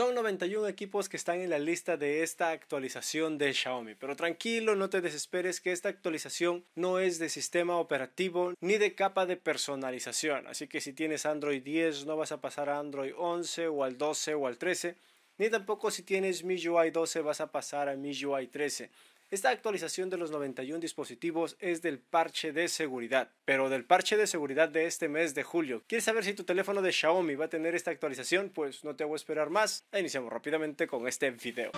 Son 91 equipos que están en la lista de esta actualización de Xiaomi, pero tranquilo, no te desesperes que esta actualización no es de sistema operativo ni de capa de personalización, así que si tienes Android 10 no vas a pasar a Android 11 o al 12 o al 13, ni tampoco si tienes MIUI 12 vas a pasar a MIUI 13. Esta actualización de los 91 dispositivos es del parche de seguridad, pero del parche de seguridad de este mes de julio. ¿Quieres saber si tu teléfono de Xiaomi va a tener esta actualización? Pues no te a esperar más e iniciamos rápidamente con este video.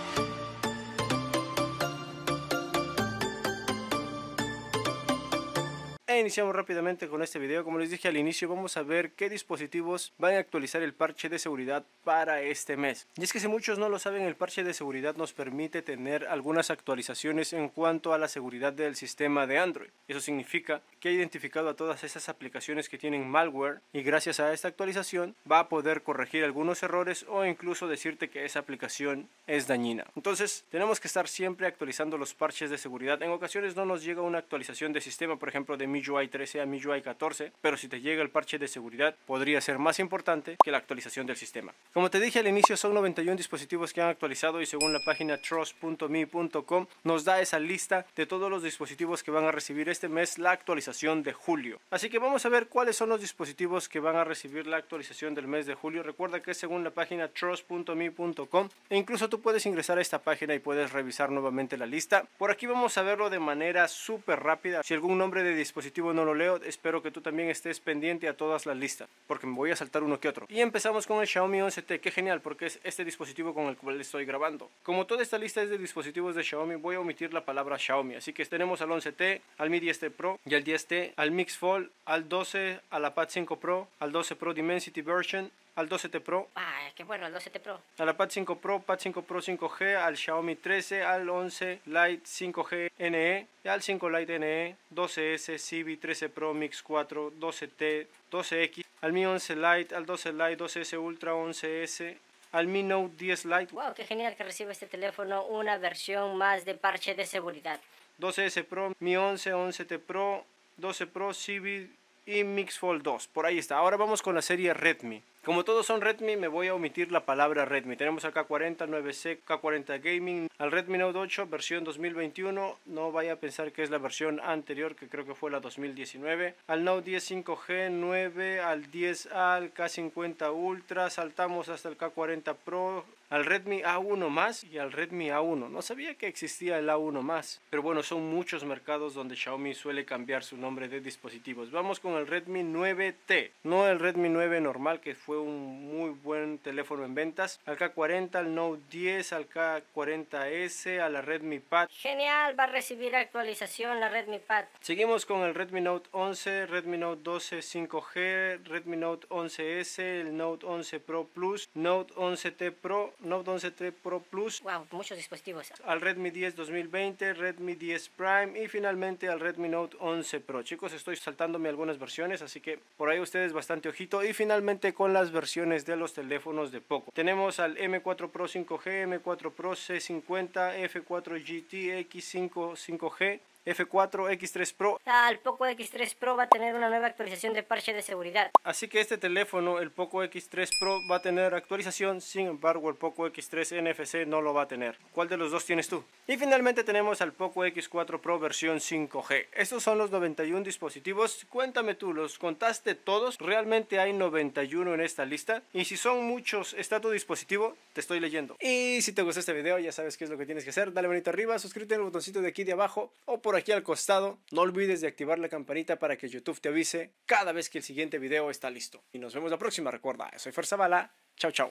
E iniciamos rápidamente con este video. Como les dije al inicio, vamos a ver qué dispositivos van a actualizar el parche de seguridad para este mes. Y es que si muchos no lo saben, el parche de seguridad nos permite tener algunas actualizaciones en cuanto a la seguridad del sistema de Android. Eso significa que ha identificado a todas esas aplicaciones que tienen malware y gracias a esta actualización va a poder corregir algunos errores o incluso decirte que esa aplicación es dañina. Entonces tenemos que estar siempre actualizando los parches de seguridad. En ocasiones no nos llega una actualización de sistema, por ejemplo de MIUI 13 a MIUI 14, pero si te llega el parche de seguridad podría ser más importante que la actualización del sistema. Como te dije al inicio son 91 dispositivos que han actualizado y según la página trust.me.com nos da esa lista de todos los dispositivos que van a recibir este mes la actualización de julio. Así que vamos a ver cuáles son los dispositivos que van a recibir la actualización del mes de julio. Recuerda que según la página trust.me.com e incluso tú puedes ingresar a esta página y puedes revisar nuevamente la lista. Por aquí vamos a verlo de manera súper rápida. Si algún nombre de dispositivo no lo leo, espero que tú también estés pendiente a todas las listas, porque me voy a saltar uno que otro. Y empezamos con el Xiaomi 11T, qué genial, porque es este dispositivo con el cual estoy grabando. Como toda esta lista es de dispositivos de Xiaomi, voy a omitir la palabra Xiaomi, así que tenemos al 11T, al Mi 10T Pro y al 10T, al Mix Fold, al 12, al Pad 5 Pro, al 12 Pro Dimensity Version, al 12T Pro. Ah, qué bueno, al 12T Pro. A la Pad 5 Pro, Pad 5 Pro 5G, al Xiaomi 13, al 11 Lite 5G NE, al 5 Lite NE, 12S, Civi 13 Pro Mix 4, 12T, 12X, al Mi 11 Lite, al 12 Lite, 12S Ultra, 11S, al Mi Note 10 Lite. Wow, qué genial que recibe este teléfono una versión más de parche de seguridad. 12S Pro, Mi 11, 11T Pro, 12 Pro, Civi y Mix Fold 2. Por ahí está. Ahora vamos con la serie Redmi. Como todos son Redmi, me voy a omitir la palabra Redmi. Tenemos acá 40, 9C, K40 Gaming, al Redmi Note 8 versión 2021. No vaya a pensar que es la versión anterior, que creo que fue la 2019. Al Note 10 5G, 9, al 10A, al K50 Ultra. Saltamos hasta el K40 Pro, al Redmi A1 más y al Redmi A1. No sabía que existía el A1 más, pero bueno, son muchos mercados donde Xiaomi suele cambiar su nombre de dispositivos. Vamos con el Redmi 9T, no el Redmi 9 normal que fue un muy buen teléfono en ventas. Al K40, al Note 10, al K40S, a la Redmi Pad. Genial, va a recibir actualización la Redmi Pad. Seguimos con el Redmi Note 11, Redmi Note 12 5G, Redmi Note 11S, el Note 11 Pro Plus, Note 11T Pro, Note 11T Pro Plus. Wow, muchos dispositivos. Al Redmi 10 2020, Redmi 10 Prime y finalmente al Redmi Note 11 Pro. Chicos, estoy saltándome algunas versiones, así que por ahí ustedes bastante ojito. Y finalmente con las versiones de los teléfonos de Poco. Tenemos al M4 Pro 5G, M4 Pro C50, F4 GT, X5 5G, F4 X3 Pro. El Poco X3 Pro va a tener una nueva actualización de parche de seguridad. Así que este teléfono, el Poco X3 Pro, va a tener actualización, sin embargo el Poco X3 NFC no lo va a tener. ¿Cuál de los dos tienes tú? Y finalmente tenemos al Poco X4 Pro versión 5G. Estos son los 91 dispositivos. Cuéntame tú, ¿los contaste todos? ¿Realmente hay 91 en esta lista? Y si son muchos, ¿está tu dispositivo? Te estoy leyendo. Y si te gustó este video, ya sabes qué es lo que tienes que hacer. Dale manito arriba, suscríbete al botoncito de aquí de abajo o por aquí al costado. No olvides de activar la campanita para que YouTube te avise cada vez que el siguiente video está listo. Y nos vemos la próxima. Recuerda, soy Bala. Chao, chao.